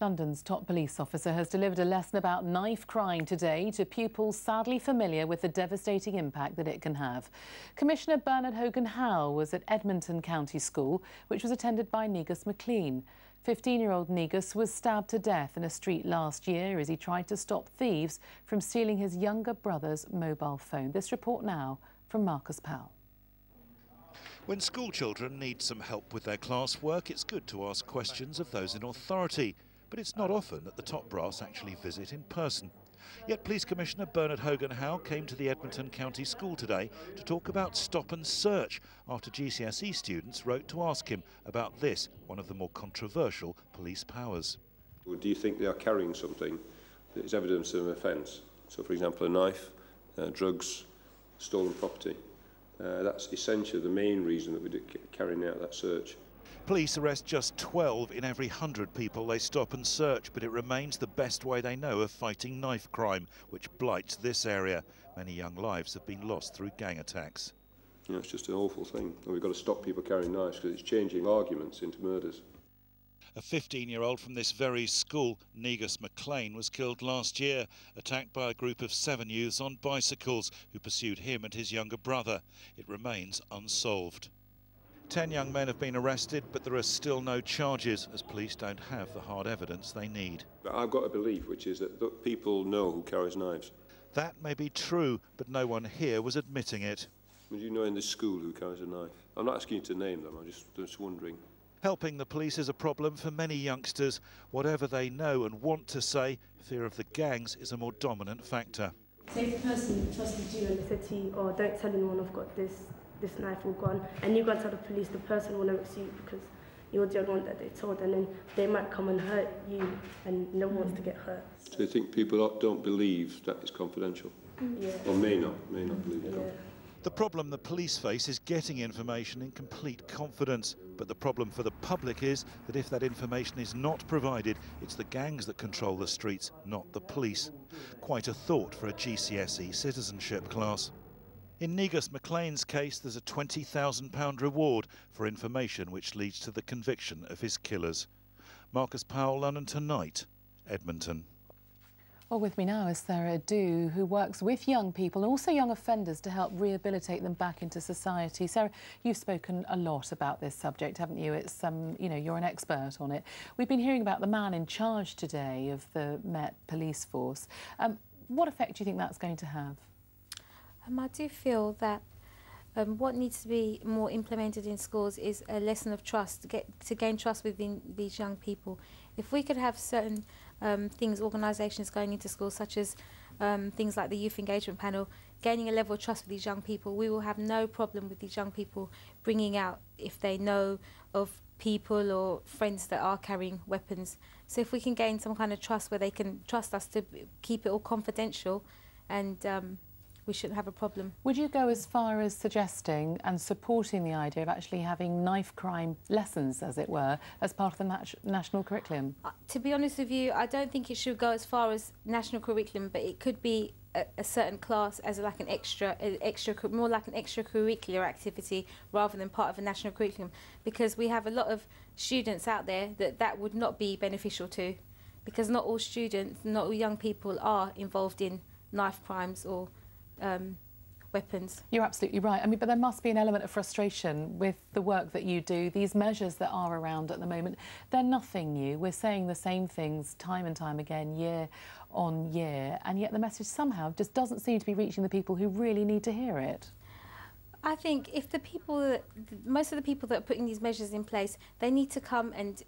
London's top police officer has delivered a lesson about knife crime today to pupils sadly familiar with the devastating impact that it can have. Commissioner Bernard Hogan Howe was at Edmonton County School, which was attended by Negus McClean. 15 year old Negus was stabbed to death in a street last year as he tried to stop thieves from stealing his younger brother's mobile phone. This report now from Marcus Powell. When school children need some help with their classwork, it's good to ask questions of those in authority but it's not often that the top brass actually visit in person. Yet Police Commissioner Bernard Hogan Howe came to the Edmonton County School today to talk about stop and search after GCSE students wrote to ask him about this, one of the more controversial police powers. Do you think they are carrying something that is evidence of an offence? So, for example, a knife, uh, drugs, stolen property. Uh, that's essentially the main reason that we're carrying out that search. Police arrest just 12 in every 100 people they stop and search, but it remains the best way they know of fighting knife crime, which blights this area. Many young lives have been lost through gang attacks. It's just an awful thing. And we've got to stop people carrying knives because it's changing arguments into murders. A 15-year-old from this very school, Negus McClean, was killed last year, attacked by a group of seven youths on bicycles who pursued him and his younger brother. It remains unsolved. Ten young men have been arrested, but there are still no charges as police don't have the hard evidence they need. But I've got a belief, which is that people know who carries knives. That may be true, but no one here was admitting it. Would you know in this school who carries a knife? I'm not asking you to name them, I'm just, just wondering. Helping the police is a problem for many youngsters. Whatever they know and want to say, fear of the gangs is a more dominant factor. Say if the person trusted you in the city you, oh, don't tell anyone I've got this, this knife all gone, and you go and tell the police, the person will never see you because you're the only one that they told, and then they might come and hurt you, and no one wants to get hurt. So you think people don't believe that it's confidential? Mm. Yeah. Or may not, may not believe it. Yeah. The problem the police face is getting information in complete confidence. But the problem for the public is that if that information is not provided, it's the gangs that control the streets, not the police. Quite a thought for a GCSE citizenship class. In Negus McClean's case, there's a £20,000 reward for information which leads to the conviction of his killers. Marcus Powell, London Tonight, Edmonton. Well, with me now is Sarah Edoo, who works with young people and also young offenders to help rehabilitate them back into society. Sarah, you've spoken a lot about this subject, haven't you? It's, um, you know, you're an expert on it. We've been hearing about the man in charge today of the Met Police Force. Um, what effect do you think that's going to have? Um, I do feel that um, what needs to be more implemented in schools is a lesson of trust, to, get, to gain trust within these young people. If we could have certain um, things, organisations going into schools, such as um, things like the Youth Engagement Panel, gaining a level of trust with these young people, we will have no problem with these young people bringing out if they know of people or friends that are carrying weapons. So if we can gain some kind of trust where they can trust us to keep it all confidential and um, we shouldn't have a problem. Would you go as far as suggesting and supporting the idea of actually having knife crime lessons, as it were, as part of the national curriculum? Uh, to be honest with you, I don't think it should go as far as national curriculum, but it could be a, a certain class as like an extra, extra, more like an extracurricular activity rather than part of a national curriculum, because we have a lot of students out there that that would not be beneficial to, because not all students, not all young people are involved in knife crimes or um, weapons. You're absolutely right. I mean, but there must be an element of frustration with the work that you do. These measures that are around at the moment, they're nothing new. We're saying the same things time and time again, year on year, and yet the message somehow just doesn't seem to be reaching the people who really need to hear it. I think if the people, that, most of the people that are putting these measures in place, they need to come and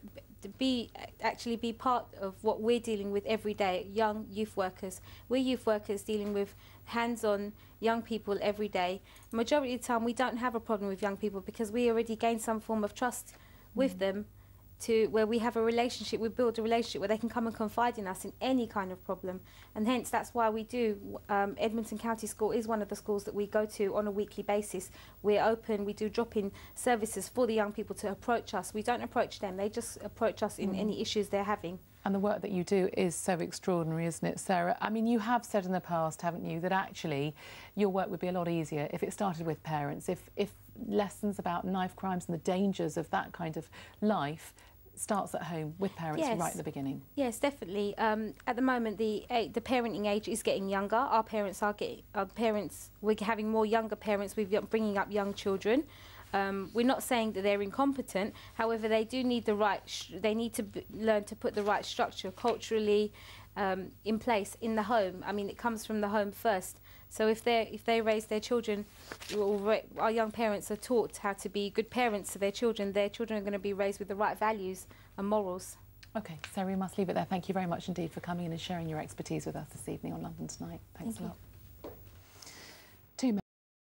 be actually be part of what we're dealing with every day, young youth workers. We're youth workers dealing with hands-on young people every day. Majority of the time, we don't have a problem with young people because we already gain some form of trust with mm. them to where we have a relationship, we build a relationship where they can come and confide in us in any kind of problem. And hence, that's why we do. Um, Edmonton County School is one of the schools that we go to on a weekly basis. We're open, we do drop in services for the young people to approach us. We don't approach them, they just approach us in mm. any issues they're having. And the work that you do is so extraordinary, isn't it, Sarah? I mean, you have said in the past, haven't you, that actually your work would be a lot easier if it started with parents, if, if lessons about knife crimes and the dangers of that kind of life starts at home with parents Yes. right at the beginning. Yes, definitely. Um, at the moment, the the parenting age is getting younger. Our parents are getting our parents. We're having more younger parents. We're bringing up young children. Um, we're not saying that they're incompetent. However, they do need the right. Sh- they need to b- learn to put the right structure culturally um, in place in the home. I mean, it comes from the home first. So if they if they raise their children, our young parents are taught how to be good parents to their children. Their children are going to be raised with the right values and morals. Okay, so we must leave it there. Thank you very much indeed for coming in and sharing your expertise with us this evening on London Tonight. Thanks Thank a you. lot.